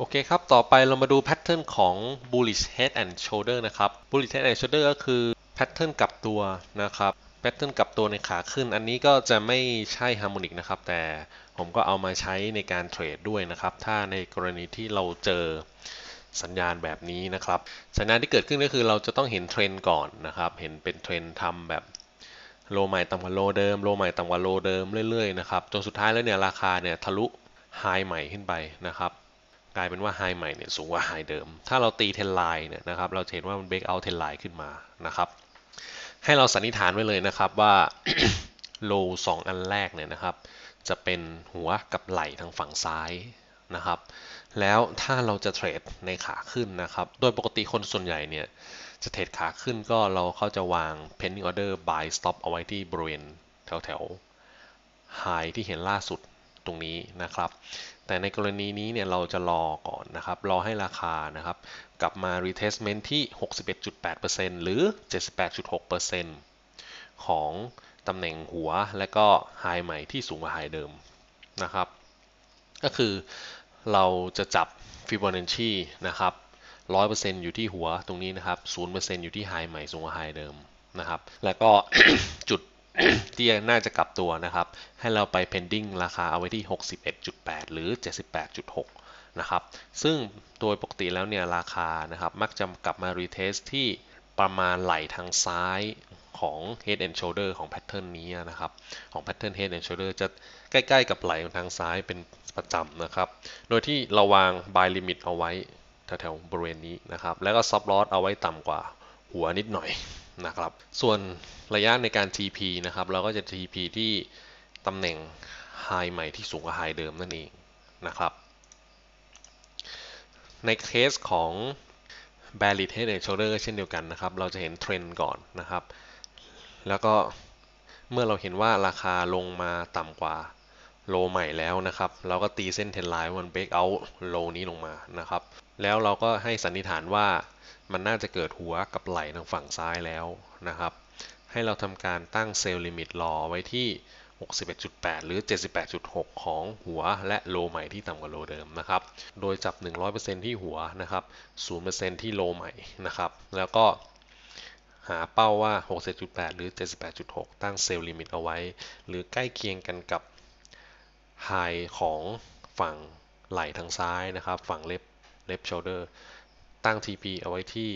โอเคครับ ต่อไปเรามาดู pattern ของ bullish head and shoulder นะครับ bullish head and shoulder ก็คือ pattern กลับตัวนะครับ pattern กลับตัวในขาขึ้น อันนี้ก็จะไม่ใช่ harmonic นะครับ แต่ผมก็เอามาใช้ในการเทรดด้วยนะครับ ถ้าในกรณีที่เราเจอสัญญาณแบบนี้นะครับ สัญญาณที่เกิดขึ้นก็คือเราจะต้องเห็นเทรนด์ก่อนนะครับ เห็นเป็นเทรนด์ทำแบบ low ใหม่ต่ำกว่า low เดิม low ใหม่ต่ำกว่า low เดิมเรื่อยๆนะครับ จนสุดท้ายแล้วเนี่ยราคาเนี่ยทะลุไฮใหม่ขึ้นไปนะครับ กลายเป็นว่าไฮใหม่เนี่ยสูงกว่าไฮเดิม ถ้าเราตีเทนไลน์เนี่ยนะครับ เราเห็นว่ามันเบรกเอาเทนไลน์ขึ้นมานะครับ ให้เราสันนิษฐานไว้เลยนะครับว่าโลสองอันแรกเนี่ยนะครับ จะเป็นหัวกับไหล่ทางฝั่งซ้ายนะครับ แล้วถ้าเราจะเทรดในขาขึ้นนะครับ โดยปกติคนส่วนใหญ่เนี่ยจะเทรดขาขึ้นก็เราเขาจะวาง pending order buy stop เอาไว้ที่บริเวณแถวแถว high ที่เห็นล่าสุด ตรงนี้นะครับ แต่ในกรณีนี้เนี่ยเราจะรอก่อนนะครับ รอให้ราคานะครับ กลับมา retestment ที่ 61.8%หรือ 78.6%ของตำแหน่งหัวและก็ high ใหม่ที่สูงกว่า high เดิมนะครับ ก็คือเราจะจับ Fibonacci นะครับ 100%อยู่ที่หัวตรงนี้นะครับ 0%อยู่ที่ high ใหม่สูงกว่า high เดิมนะครับ แล้วก็จุด ที่น่าจะกลับตัวนะครับ ให้เราไป pending ราคาเอาไว้ที่ 61.8 หรือ 78.6 นะครับ ซึ่งโดยปกติแล้วเนี่ยราคานะครับ มักจะกลับมา retest ที่ประมาณไหลทางซ้ายของ head and shoulder ของ pattern นี้นะครับ ของ pattern head and shoulder จะใกล้ๆกับไหลทางซ้ายเป็นประจำนะครับ โดยที่เราวาง buy limit เอาไว้แถวๆบริเวณนี้นะครับ แล้วก็ stop loss เอาไว้ต่ำกว่าหัวนิดหน่อย นะครับ ส่วนระยะในการ TP นะครับ เราก็จะ TP ที่ตำแหน่ง high ใหม่ที่สูงกว่า high เดิมนั่นเองนะครับ ในเคสของ bearish head and shoulder เช่นเดียวกันนะครับ เราจะเห็นเทรนด์ก่อนนะครับ แล้วก็เมื่อเราเห็นว่าราคาลงมาต่ำกว่าlow ใหม่แล้วนะครับ เราก็ตีเส้น trend line มันเบรกเอา low นี้ลงมานะครับ แล้วเราก็ให้สันนิษฐานว่า มันน่าจะเกิดหัวกับไหล่ทางฝั่งซ้ายแล้วนะครับ ให้เราทำการตั้ง sell limit รอไว้ที่ 61.8 หรือ 78.6 ของหัวและ low ใหม่ที่ต่ำกว่า low เดิมนะครับ โดยจับ 100%ที่หัวนะครับ 0%ที่ low ใหม่นะครับ แล้วก็หาเป้าว่า 67.8 หรือ 78.6 ตั้ง sell limit เอาไว้ หรือใกล้เคียงกันกับ high ของฝั่งไหล่ทางซ้ายนะครับ ฝั่ง left left shoulder ตั้ง TP เอาไว้ที่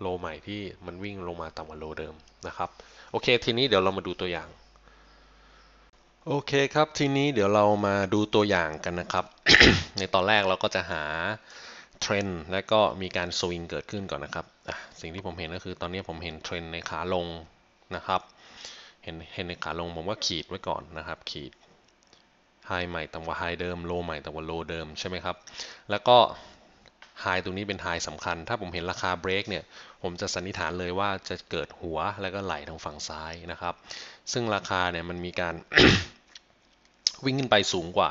low ใหม่ที่มันวิ่งลงมาต่ำกว่า low เดิมนะครับโอเค ทีนี้เดี๋ยวเรามาดูตัวอย่างโอเคครับ ทีนี้เดี๋ยวเรามาดูตัวอย่างกันนะครับ ในตอนแรกเราก็จะหาเทรนด์และก็มีการสวิงเกิดขึ้นก่อนนะครับสิ่งที่ผมเห็นก็คือตอนนี้ผมเห็นเทรนด์ในขาลงนะครับ เห็นเห็นในขาลงผมก็ขีดไว้ก่อนนะครับขีด high ใหม่ต่ำกว่า high เดิม low ใหม่ต่ำกว่า low เดิมใช่ไหมครับ แล้วก็ high ตรงนี้เป็น high สำคัญ ถ้าผมเห็นราคาเบรกเนี่ย ผมจะสันนิษฐานเลยว่าจะเกิดหัวแล้วก็ไหล่ทางฝั่งซ้ายนะครับ ซึ่งราคาเนี่ยมันมีการวิ่งขึ้นไปสูงกว่า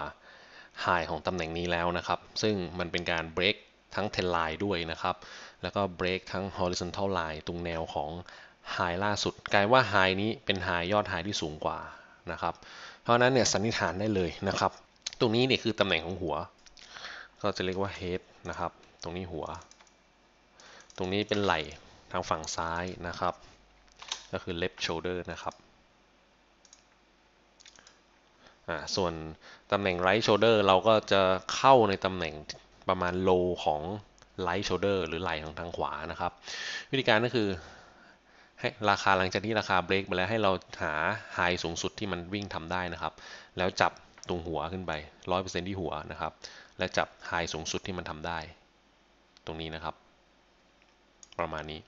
high ของตำแหน่งนี้แล้วนะครับ ซึ่งมันเป็นการเบรกทั้งเทนไลน์ด้วยนะครับ แล้วก็เบรกทั้ง horizontal line ตรงแนวของไฮล่าสุด กลายว่าไฮนี้เป็นไฮยอดไฮที่สูงกว่านะครับ เพราะนั้นเนี่ยสันนิษฐานได้เลยนะครับ ตรงนี้เนี่ยคือตำแหน่งของหัว ก็จะเรียกว่า head นะครับ ตรงนี้หัว ตรงนี้เป็นไหล่ทางฝั่งซ้ายนะครับ ก็คือ left shoulder นะครับส่วนตำแหน่ง right shoulder เราก็จะเข้าในตำแหน่งประมาณ low ของ right shoulder หรือไหล่ของทางขวานะครับ วิธีการก็คือให้ราคาหลังจากที่ราคาเบรกไปแล้วให้เราหาไฮสูงสุดที่มันวิ่งทำได้นะครับ แล้วจับตรงหัวขึ้นไป 100%ที่หัวนะครับ และจับไฮสูงสุดที่มันทำได้ ตรงนี้นะครับ ประมาณนี้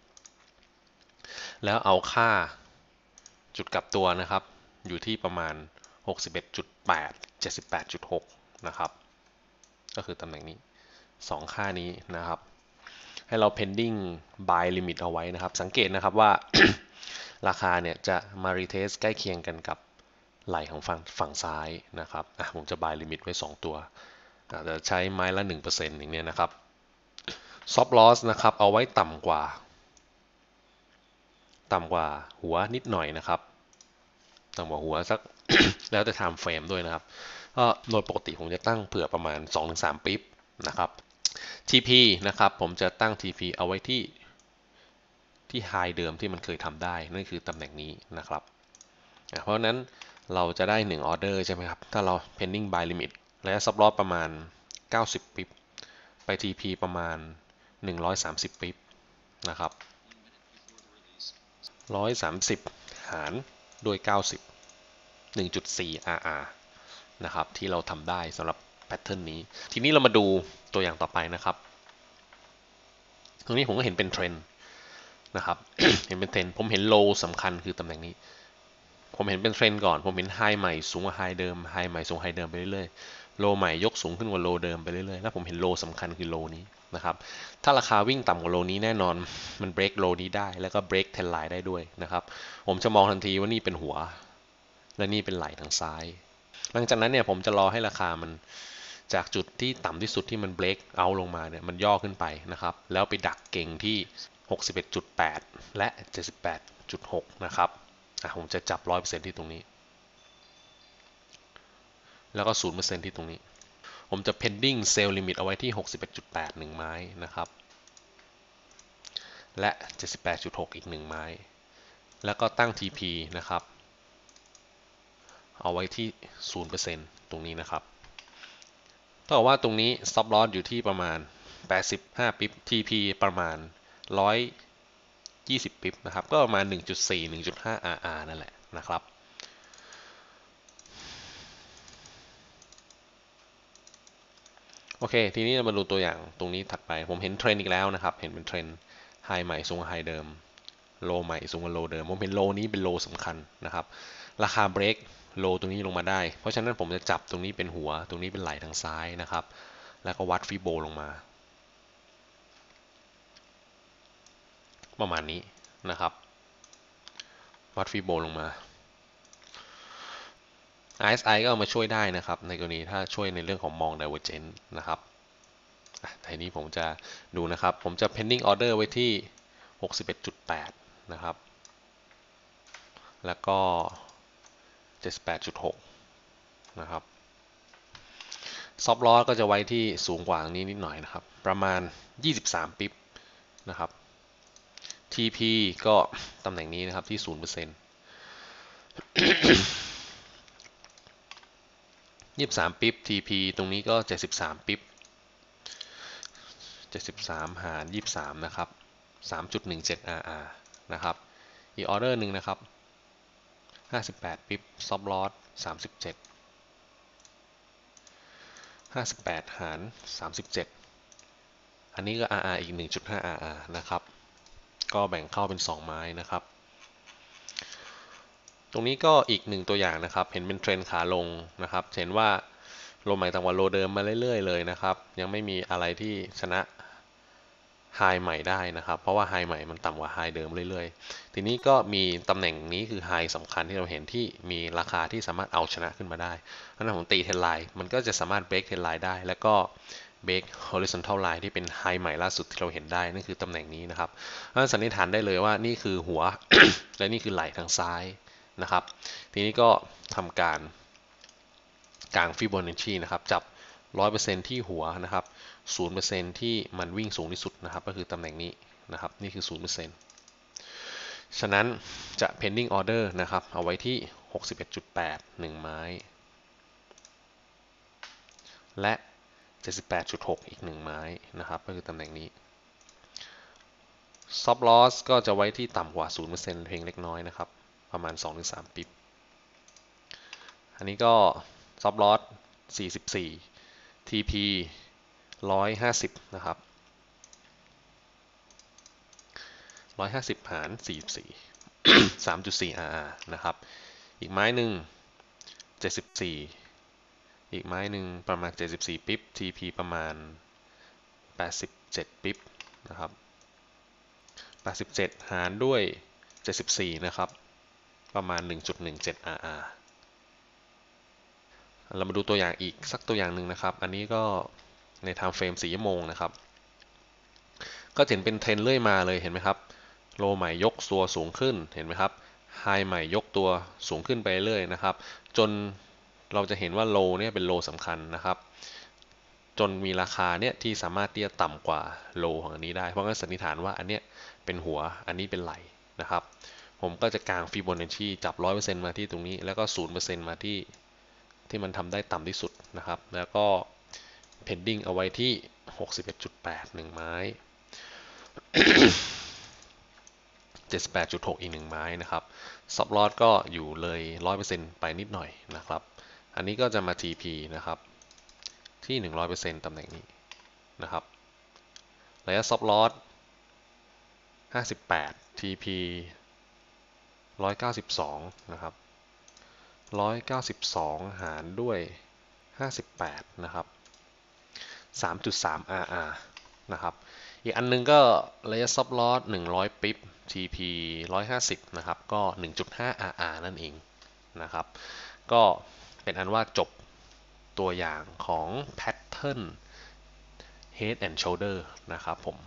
แล้วเอาค่าจุดกลับตัวนะครับ อยู่ที่ประมาณ 61.8 78.6 นะครับ ก็คือตำแหน่งนี้ 2 ค่านี้นะครับ ให้เรา pending buy limit เอาไว้นะครับ สังเกตนะครับว่าราคาเนี่ยจะมา retest ใกล้เคียงกันกับไหลของฝั่งฝั่งซ้ายนะครับ ผมจะ buy limit ไว้ 2 ตัวอาจจะใช้ไม้ละ 1%อย่างเนี้ยนะครับ stop loss นะครับ เอาไว้ต่ำกว่า ต่ำกว่าหัวนิดหน่อยนะครับ ต่ำกว่าหัวสัก แล้วแต่ time frame ด้วยนะครับก็โดยปกติผมจะตั้งเผื่อประมาณ 2-3 ปิ๊บนะครับ TP นะครับ ผมจะตั้ง TP เอาไว้ที่ที่ไฮเดิมที่มันเคยทำได้ นั่นคือตำแหน่งนี้นะครับ เพราะนั้นเราจะได้ 1 ออเดอร์ใช่ไหมครับ ถ้าเรา pending buy limit และ stop loss ประมาณ 90 ปิบไป TP ประมาณ 130 pip นะครับ130 หารด้วย 90 1.4 RR นะครับที่เราทำได้สำหรับ pattern นี้ ทีนี้เรามาดูตัวอย่างต่อไปนะครับ ตรงนี้ผมก็เห็นเป็นเทรนด์นะครับ เห็นเป็นเทรนด์ผมเห็น low สำคัญคือตำแหน่งนี้ ผมเห็นเป็นเทรนด์ก่อน ผมเห็น high ใหม่สูงกว่า high เดิม high ใหม่สูง high เดิมไปเรื่อยๆ โลใหม่ยกสูงขึ้นกว่าโลเดิมไปเรื่อยๆ แล้วผมเห็นโลสำคัญคือโลนี้ นะครับ ถ้าราคาวิ่งต่ำกว่าโลนี้แน่นอนมันเบรกโลนี้ได้แล้วก็เบรกเทนไลน์ได้ด้วยนะครับ ผมจะมองทันทีว่านี่เป็นหัว และนี่เป็นไหลทางซ้าย หลังจากนั้นเนี่ยผมจะรอให้ราคามันจากจุดที่ต่ำที่สุดที่มันเบรกเอาลงมาเนี่ยมันย่อขึ้นไปนะครับ แล้วไปดักเก่งที่ 61.8 และ 78.6 นะครับผมจะจับ 100%ที่ตรงนี้ แล้วก็ 0%ที่ตรงนี้ ผมจะ pending sell limit เอาไว้ที่ 61.8 1 ไม้นะครับ และ 78.6 อีก 1 ไม้ แล้วก็ตั้ง TP นะครับ เอาไว้ที่ 0%ตรงนี้นะครับถ้าว่าตรงนี้ stop loss อยู่ที่ประมาณ 85 ปิ๊บ TP ประมาณ 120 pip นะครับ ก็ประมาณ 1.4 1.5 RR นั่นแหละนะครับ โอเค ทีนี้เรามาดูตัวอย่างตรงนี้ถัดไป ผมเห็นเทรนด์อีกแล้วนะครับ เห็นเป็นเทรนด์ high ใหม่สูงกว่า high เดิม low ใหม่สูงกว่า low เดิม ผมเห็น low นี้เป็น low สำคัญนะครับ ราคา break low ตรงนี้ลงมาได้ เพราะฉะนั้นผมจะจับตรงนี้เป็นหัว ตรงนี้เป็นไหล่ทางซ้ายนะครับ แล้วก็วัดฟิโบลงมา ประมาณนี้นะครับ วัดฟิโบลงมา RSI ก็เอามาช่วยได้นะครับ ในกรณีถ้าช่วยในเรื่องของมอง divergence นะครับทีนี้ผมจะดูนะครับ ผมจะ pending order ไว้ที่ 61.8 นะครับ แล้วก็ 78.6 นะครับ ซอฟลอก็จะไว้ที่สูงกว่านี้นิดหน่อยนะครับ ประมาณ 23 ปิบนะครับ TP ก็ตำแหน่งนี้นะครับที่ 0% 23 ปิบ TP ตรงนี้ก็ 73 ปิบ73 หาร 23 นะครับ 3.17 RR นะครับ อีกออเดอร์หนึ่งนะครับ 58 ปิบซอบลอส37 58 หาร 37 อันนี้ก็ RR อีก 1.5 RR นะครับ ก็แบ่งเข้าเป็น 2 ไม้นะครับ ตรงนี้ก็อีกหนึ่งตัวอย่างนะครับ เห็นเป็นเทรนขาลงนะครับ เห็นว่าโลใหม่ต่างว่าโลเดิมมาเรื่อยๆเลยนะครับ ยังไม่มีอะไรที่ชนะไฮใหม่ได้นะครับ เพราะว่าไฮใหม่มันต่ำกว่าไฮเดิมเรื่อยๆ ทีนี้ก็มีตำแหน่งนี้คือ high สำคัญที่เราเห็นที่มีราคาที่สามารถเอาชนะขึ้นมาได้ถ้าผมตี trend line มันก็จะสามารถ break trend line ได้ แล้วก็ break horizontal line ที่เป็น high ใหม่ล่าสุดที่เราเห็นได้ นั่นคือตำแหน่งนี้นะครับสันนิษฐานได้เลยว่านี่คือหัว และนี่คือไหล่ทางซ้าย นะครับ ทีนี้ก็ทำการกางฟิโบนัชชีนะครับ จับ 100%ที่หัวนะครับ 0%ที่มันวิ่งสูงที่สุดนะครับ ก็คือตำแหน่งนี้นะครับ นี่คือ 0%ฉะนั้นจะ pending order นะครับ เอาไว้ที่ 61.8 1 ไม้ และ 78.6 อีก 1 ไม้นะครับ ก็คือตำแหน่งนี้ stop loss ก็จะไว้ที่ต่ำกว่า 0%เพียงเล็กน้อยนะครับ ประมาณ 2-3 ปิบ อันนี้ก็ stop loss 44 TP ร้อยห้าสิบนะครับร้อยห้าสิบหารสี่สี่สามจุดสี่ RR นะครับ อีกไม้หนึ่งเจ็ดสิบสี่อีกไม้หนึ่งประมาณเจ็ดสิบสี่ปิ๊บ TP ประมาณแปดสิบเจ็ดปิ๊บนะครับแปดสิบเจ็ดหารด้วยเจ็ดสิบสี่นะครับ ประมาณหนึ่งจุดหนึ่งเจ็ด RR เรามาดูตัวอย่างอีกสักตัวอย่างหนึ่งนะครับ อันนี้ก็ใน time frame 4ชั่วโมงนะครับ ก็เห็นเป็นเทรนด์เรื่อยมาเลยเห็นไหมครับ low ใหม่ยกตัวสูงขึ้นเห็นไหมครับ high ใหม่ยกตัวสูงขึ้นไปเรื่อยนะครับ จนเราจะเห็นว่า low เนี่ยเป็น low สำคัญนะครับ จนมีราคาเนี่ยที่สามารถที่จะต่ำกว่า low ของอันนี้ได้ เพราะงั้นสันนิษฐานว่าอันเนี้ยเป็นหัว อันนี้เป็นไหล่นะครับ ผมก็จะกางฟิโบนัชชีจับ 100%มาที่ตรงนี้ แล้วก็ 0%มาที่ที่มันทำได้ต่ำที่สุดนะครับ แล้วก็ pending เอาไว้ที่ 61.8 1 ไม้ 78.6 อีก 1 ไม้นะครับ stop loss ก็อยู่เลย 100%ไปนิดหน่อยนะครับ อันนี้ก็จะมา TP นะครับ ที่ 100%ตำแหน่งนี้นะครับ ระยะ stop loss 58 TP 192 นะครับ 192 หารด้วย 58 นะครับ 3.3 RR นะครับ อีกอันนึงก็ระยะซับลอส100 ปิบ TP 150 นะครับ ก็ 1.5 RR นั่นเองนะครับ ก็เป็นอันว่าจบตัวอย่างของ Pattern Head and Shoulder นะครับผม